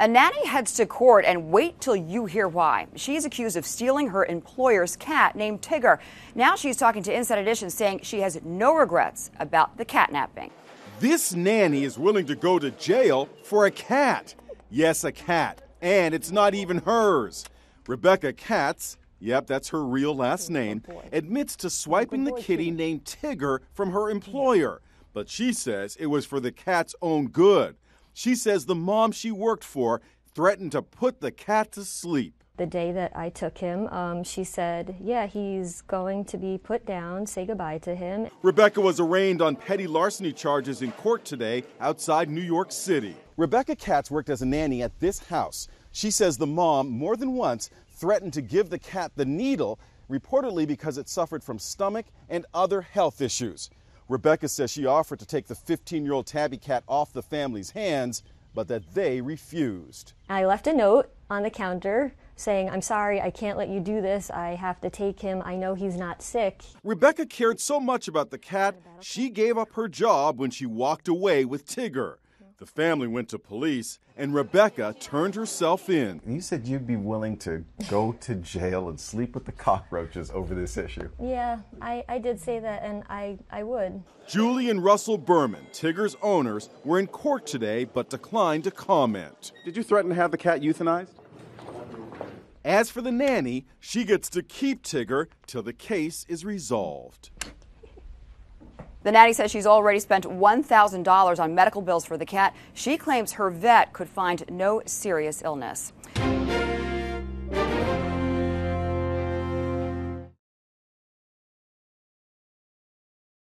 A nanny heads to court and wait till you hear why. She's accused of stealing her employer's cat named Tigger. Now she's talking to Inside Edition saying she has no regrets about the catnapping. This nanny is willing to go to jail for a cat. Yes, a cat. And it's not even hers. Rebecca Katz, yep, that's her real last name, admits to swiping the kitty named Tigger from her employer. But she says it was for the cat's own good. She says the mom she worked for threatened to put the cat to sleep. The day that I took him, um, she said, Yeah, he's going to be put down. Say goodbye to him. Rebecca was arraigned on petty larceny charges in court today outside New York City. Rebecca Katz worked as a nanny at this house. She says the mom, more than once, threatened to give the cat the needle, reportedly because it suffered from stomach and other health issues. Rebecca says she offered to take the 15 year old tabby cat off the family's hands, but that they refused. I left a note on the counter saying, I'm sorry, I can't let you do this. I have to take him. I know he's not sick. Rebecca cared so much about the cat, she gave up her job when she walked away with Tigger. The family went to police, and Rebecca turned herself in. You said you'd be willing to go to jail and sleep with the cockroaches over this issue. Yeah, I, I did say that, and I, I would. Julie and Russell Berman, Tigger's owners, were in court today but declined to comment. Did you threaten to have the cat euthanized? As for the nanny, she gets to keep Tigger till the case is resolved. The nanny says she's already spent $1,000 on medical bills for the cat. She claims her vet could find no serious illness.